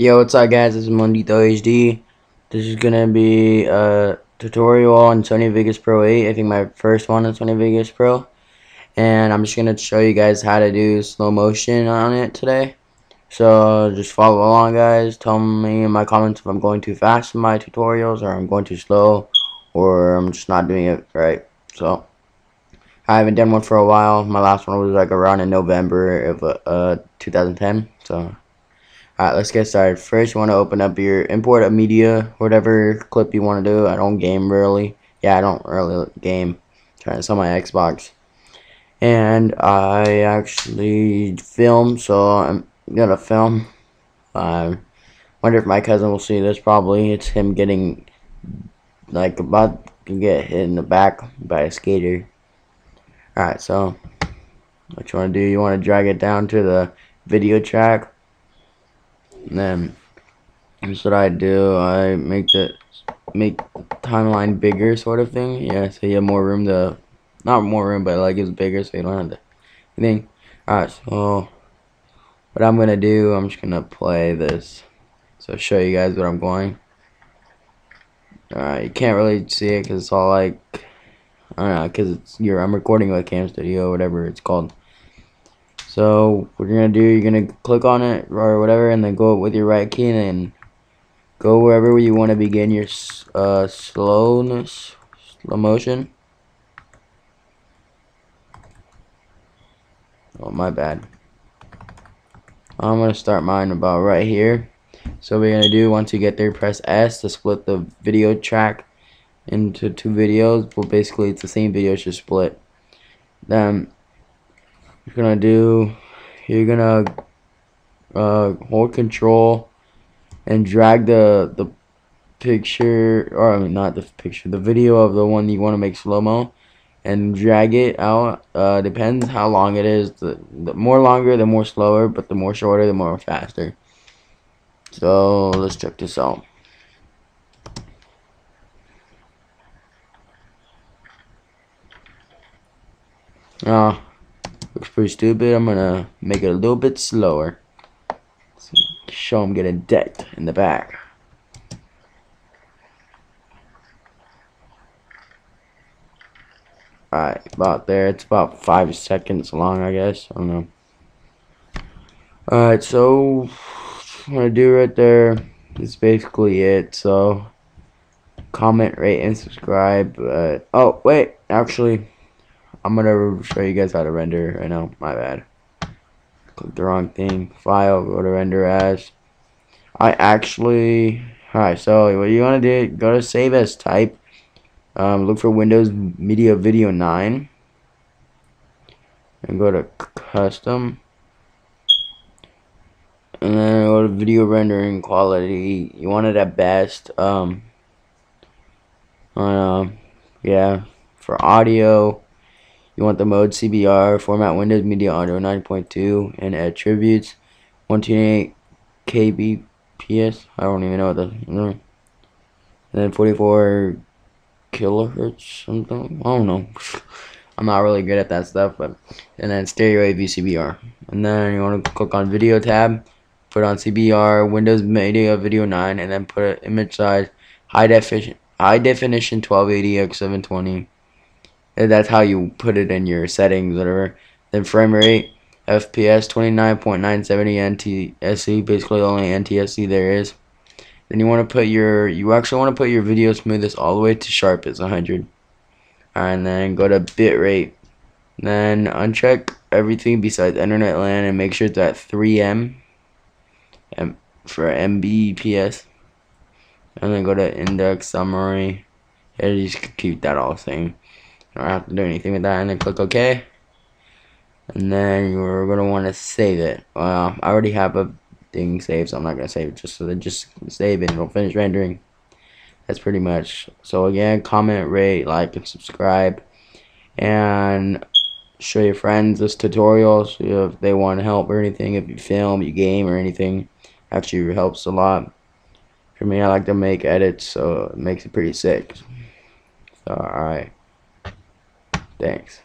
Yo, what's up guys, this is MuNDiiTo HD. This is gonna be a tutorial on Sony Vegas Pro 8. I think my first one on Sony Vegas Pro. And I'm just gonna show you guys how to do slow motion on it today. So just follow along guys. Tell me in my comments if I'm going too fast in my tutorials or I'm going too slow or I'm just not doing it right. So I haven't done one for a while. My last one was like around in November of uh, 2010. So Alright, let's get started. First, you want to open up your import a media, whatever clip you want to do. I don't game really. Yeah, I don't really game. I'm trying to sell my Xbox. And I actually film, so I'm gonna film. I wonder if my cousin will see this. Probably it's him getting like about to get hit in the back by a skater. Alright, so what you want to do? You want to drag it down to the video track then that's what I do. I make the make timeline bigger, sort of thing. Yeah, so you have more room to, not more room, but like it's bigger, so you don't have to think. Alright, so what I'm gonna do, I'm just gonna play this, so show you guys what I'm going. Alright, you can't really see it because it's all like, I don't know, because it's you're I'm recording with Cam Studio, whatever it's called. So what you're gonna do, you're gonna click on it or whatever, and then go with your right key and go wherever you want to begin your uh, slowness, slow motion. Oh my bad. I'm gonna start mine about right here. So we're gonna do once you get there, press S to split the video track into two videos. Well, basically it's the same video, it's just split. Then you're gonna do you're gonna uh, hold control and drag the the picture or I mean not the picture the video of the one you want to make slow-mo and drag it out. Uh, depends how long it is. The, the more longer the more slower but the more shorter the more faster. So let's check this out. Ah, Looks pretty stupid. I'm gonna make it a little bit slower. So show him getting decked in the back. Alright, about there. It's about five seconds long, I guess. I don't know. Alright, so I'm gonna do right there is basically it. So comment, rate, and subscribe. Uh, oh, wait, actually. I'm gonna show you guys how to render right now. My bad. Click the wrong thing. File, go to render as. I actually. Alright, so what you want to do, go to save as type. Um, look for Windows Media Video 9. And go to custom. And then go to video rendering quality. You want it at best. Um, uh, yeah, for audio you want the mode CBR, format Windows Media Audio 9.2, and attributes 128 kbps. I don't even know what that is. And then 44 kilohertz, something. I don't know. I'm not really good at that stuff, but and then stereo AV. And then you want to click on video tab, put on CBR, Windows Media Video 9, and then put an image size high definition high definition 1280 x 720 that's how you put it in your settings, whatever. Then frame rate, FPS 29.970 NTSC, basically the only NTSC there is. Then you want to put your, you actually want to put your video smoothest all the way to sharp sharpest 100. And then go to bitrate. Then uncheck everything besides internet LAN and make sure it's at 3M M for Mbps. And then go to index summary. And just keep that all same. I don't have to do anything with that. And then click OK. And then you're gonna want to save it. Well I already have a thing saved so I'm not gonna save it. Just so that just save it and it'll finish rendering. That's pretty much. So again comment rate like and subscribe. And show your friends this tutorial so if they want help or anything if you film you game or anything actually helps a lot. For me I like to make edits so it makes it pretty sick. So alright Thanks.